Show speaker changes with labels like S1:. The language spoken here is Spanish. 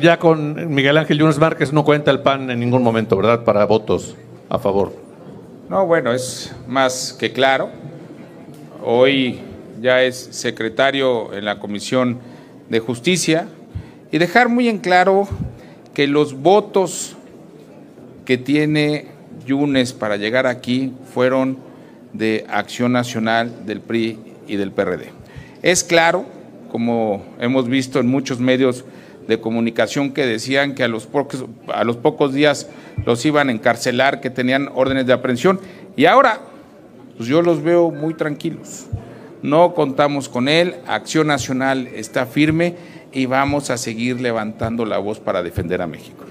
S1: Ya con Miguel Ángel Yunes Márquez no cuenta el PAN en ningún momento, ¿verdad? Para votos a favor.
S2: No, bueno, es más que claro. Hoy ya es secretario en la Comisión de Justicia y dejar muy en claro que los votos que tiene Yunes para llegar aquí fueron de Acción Nacional, del PRI y del PRD. Es claro, como hemos visto en muchos medios de comunicación que decían que a los, pocos, a los pocos días los iban a encarcelar, que tenían órdenes de aprehensión. Y ahora, pues yo los veo muy tranquilos. No contamos con él, Acción Nacional está firme y vamos a seguir levantando la voz para defender a México.